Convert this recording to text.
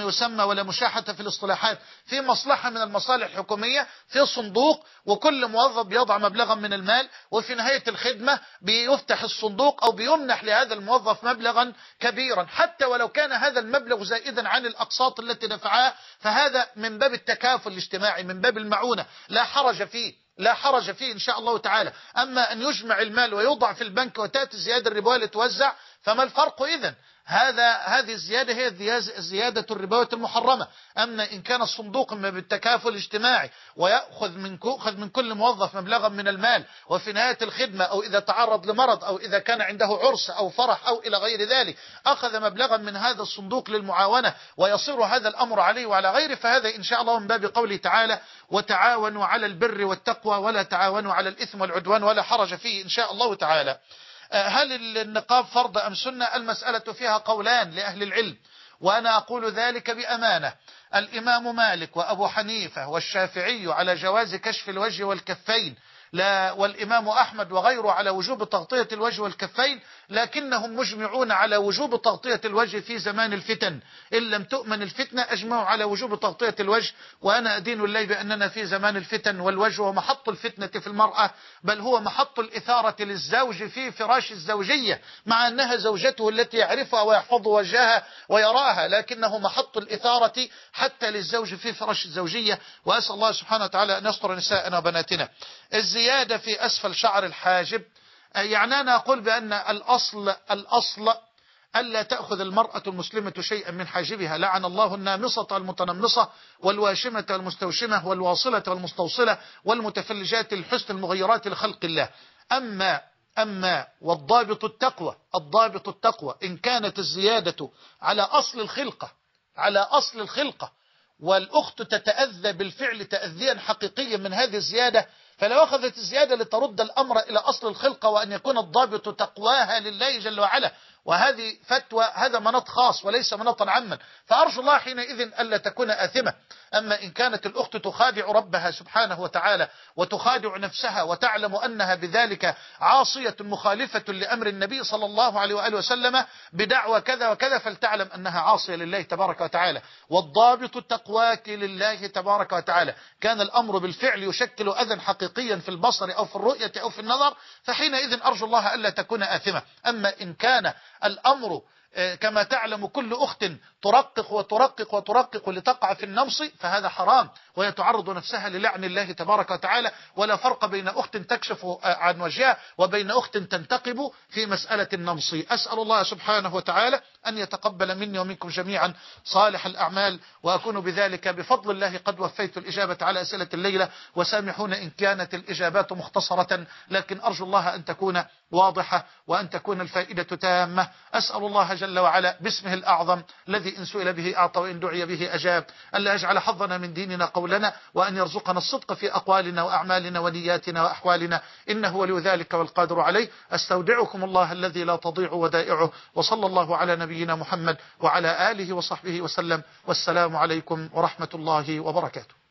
يسمى ولا مشاحة في الاصطلاحات في مصلحة من المصالح الحكومية في صندوق وكل موظف بيضع مبلغا من المال وفي نهاية الخدمة بيفتح الصندوق أو بيمنح لهذا الموظف مبلغا كبيرا. حتى ولو كان هذا المبلغ زائدا عن الأقساط التي دفعها فهذا من باب التكافل الاجتماعي من باب المعونة. لا حرج فيه لا حرج فيه إن شاء الله تعالى. أما أن يجمع المال ويوضع في البنك وتأتي الزيادة الربوية لتوزع فما الفرق إذن؟ هذا هذه الزيادة هي زيادة الربوية المحرمة. أما إن كان الصندوق بالتكافل الاجتماعي ويأخذ من يأخذ من كل موظف مبلغا من المال وفي نهاية الخدمة أو إذا تعرض لمرض أو إذا كان عنده عرس أو فرح أو إلى غير ذلك أخذ مبلغا من هذا الصندوق للمعاونة ويصير هذا الأمر عليه وعلى غيره فهذا إن شاء الله من باب قوله تعالى وتعاونوا على البر والتقوى ولا تعاونوا على الإثم والعدوان ولا حرج فيه إن شاء الله تعالى. هل النقاب فرض أم سنة؟ المسألة فيها قولان لأهل العلم وأنا أقول ذلك بأمانة. الإمام مالك وأبو حنيفة والشافعي على جواز كشف الوجه والكفين لا والإمام أحمد وغيره على وجوب تغطية الوجه والكفين لكنهم مجمعون على وجوب تغطية الوجه في زمان الفتن. إن لم تؤمن الفتنة أجمعوا على وجوب تغطية الوجه. وأنا أدين الله بأننا في زمان الفتن والوجه هو محط الفتنة في المرأة بل هو محط الإثارة للزوج في فراش الزوجية مع أنها زوجته التي يعرفها ويحفظ وجهها ويراها لكنه محط الإثارة حتى للزوج في فراش الزوجية. وأسأل الله سبحانه وتعالى أن يستر نساءنا وبناتنا. الزيادة في أسفل شعر الحاجب يعني أنا أقول بأن الأصل الأصل ألا تأخذ المرأة المسلمة شيئا من حاجبها لعن الله النامصة والمتنمصة والواشمة والمستوشمة والواصلة والمستوصلة والمتفلجات الحسن المغيرات لخلق الله. أما أما والضابط التقوى الضابط التقوى إن كانت الزيادة على أصل الخلقة على أصل الخلقة والأخت تتأذى بالفعل تأذيا حقيقيا من هذه الزيادة فلو أخذت الزيادة لترد الأمر إلى أصل الخلقة وأن يكون الضابط تقواها لله جل وعلا وهذه فتوى هذا مناط خاص وليس مناطا عاما. فأرجو الله حينئذ ألا تكون آثمة. أما إن كانت الأخت تخادع ربها سبحانه وتعالى وتخادع نفسها وتعلم أنها بذلك عاصية مخالفة لأمر النبي صلى الله عليه وآله وسلم بدعوى كذا وكذا فلتعلم أنها عاصية لله تبارك وتعالى. والضابط التقواك لله تبارك وتعالى. كان الأمر بالفعل يشكل أذى حقيقيا في البصر أو في الرؤية أو في النظر فحينئذ أرجو الله ألا تكون آثمة. أما إن كان الأمر كما تعلم كل أخت ترقق وترقق وترقق لتقع في النمص فهذا حرام. وهي تعرض نفسها للعن الله تبارك وتعالى ولا فرق بين أخت تكشف عن وجهها وبين أخت تنتقب في مسألة النمص. أسأل الله سبحانه وتعالى أن يتقبل مني ومنكم جميعا صالح الأعمال وأكون بذلك بفضل الله. قد وفيت الإجابة على أسئلة الليلة وسامحون إن كانت الإجابات مختصرة لكن أرجو الله أن تكون واضحة وأن تكون الفائدة تامة. أسأل الله جل وعلا باسمه الأعظم الذي إن سئل به أعطى وإن دعي به أجاب ألا يجعل حظنا من ديننا قولنا وأن يرزقنا الصدق في أقوالنا وأعمالنا ونياتنا وأحوالنا. إنه ولي ذلك والقادر عليه. أستودعكم الله الذي لا تضيع ودائعه. وصلى الله على نبينا محمد وعلى آله وصحبه وسلم. والسلام عليكم ورحمة الله وبركاته.